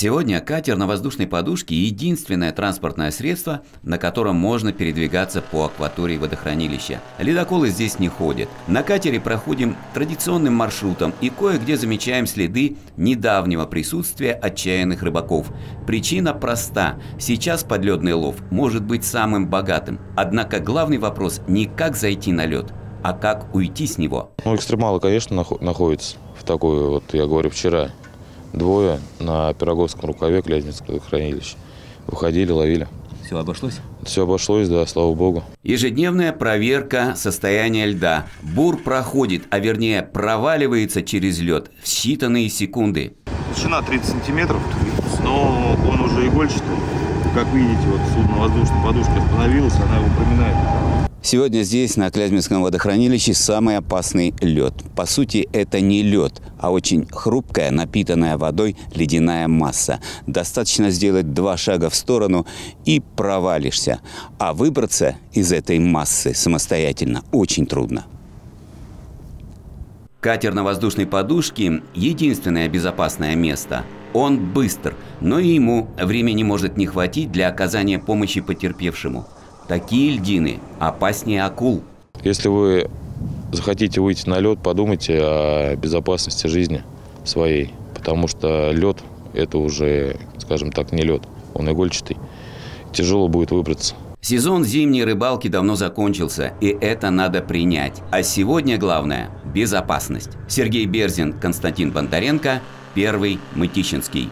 Сегодня катер на воздушной подушке – единственное транспортное средство, на котором можно передвигаться по акватории водохранилища. Ледоколы здесь не ходят. На катере проходим традиционным маршрутом и кое-где замечаем следы недавнего присутствия отчаянных рыбаков. Причина проста. Сейчас подледный лов может быть самым богатым. Однако главный вопрос не как зайти на лед, а как уйти с него. Ну, экстремалы, конечно, находятся в такой, вот я говорю, вчера двое на Пироговском рукаве Клязьминского хранилища. Выходили, ловили. Все обошлось? Все обошлось, да, слава богу. Ежедневная проверка состояния льда. Бур проходит, а вернее проваливается через лед в считанные секунды. Толщина 30 сантиметров, но он уже игольчатый. Как видите, вот судно воздушной подушки остановилось, она его проминает. Сегодня здесь, на Клязьминском водохранилище, самый опасный лед. По сути, это не лед, а очень хрупкая, напитанная водой ледяная масса. Достаточно сделать два шага в сторону и провалишься. А выбраться из этой массы самостоятельно очень трудно. Катер на воздушной подушке – единственное безопасное место. Он быстр, но и ему времени может не хватить для оказания помощи потерпевшему – Такие льдины опаснее акул. Если вы захотите выйти на лед, подумайте о безопасности жизни своей. Потому что лед – это уже, скажем так, не лед. Он игольчатый. Тяжело будет выбраться. Сезон зимней рыбалки давно закончился, и это надо принять. А сегодня главное – безопасность. Сергей Берзин, Константин Бондаренко, Первый Мытищинский.